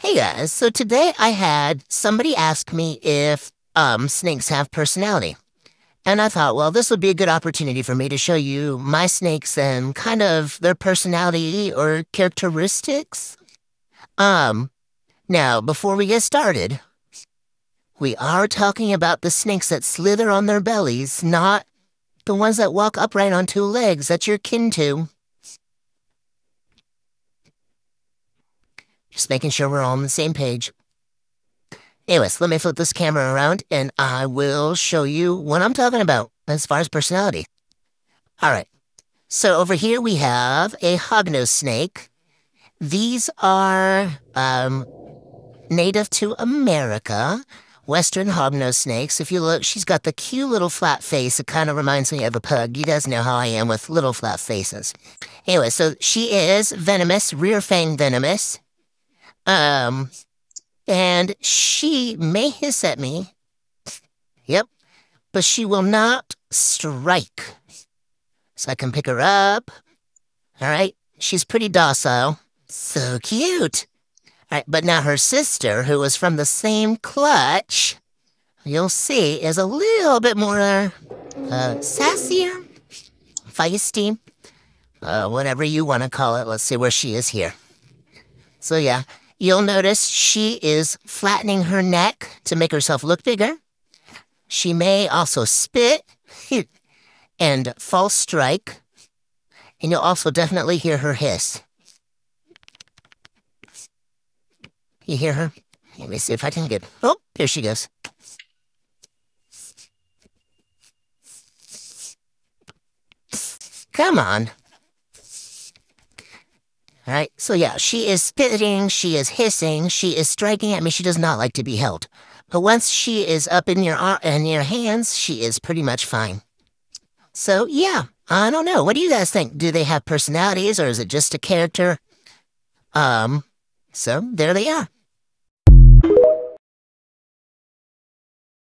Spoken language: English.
Hey guys, so today I had somebody ask me if um, snakes have personality. And I thought, well, this would be a good opportunity for me to show you my snakes and kind of their personality or characteristics. Um, now, before we get started, we are talking about the snakes that slither on their bellies, not the ones that walk upright on two legs that you're kin to. Just making sure we're all on the same page. Anyways, let me flip this camera around and I will show you what I'm talking about as far as personality. All right. So over here we have a hognose snake. These are um, native to America, western hognose snakes. If you look, she's got the cute little flat face. It kind of reminds me of a pug. You guys know how I am with little flat faces. Anyway, so she is venomous, rear fang venomous. Um, and she may hiss at me. Yep. But she will not strike. So I can pick her up. All right. She's pretty docile. So cute. All right. But now her sister, who was from the same clutch, you'll see, is a little bit more uh, sassier, feisty, uh, whatever you want to call it. Let's see where she is here. So, yeah, You'll notice she is flattening her neck to make herself look bigger. She may also spit and false strike. And you'll also definitely hear her hiss. You hear her? Let me see if I can get. Oh, here she goes. Come on. Right. So yeah, she is spitting, she is hissing, she is striking at me. She does not like to be held. But once she is up in your in your hands, she is pretty much fine. So yeah, I don't know. What do you guys think? Do they have personalities or is it just a character? Um, so there they are.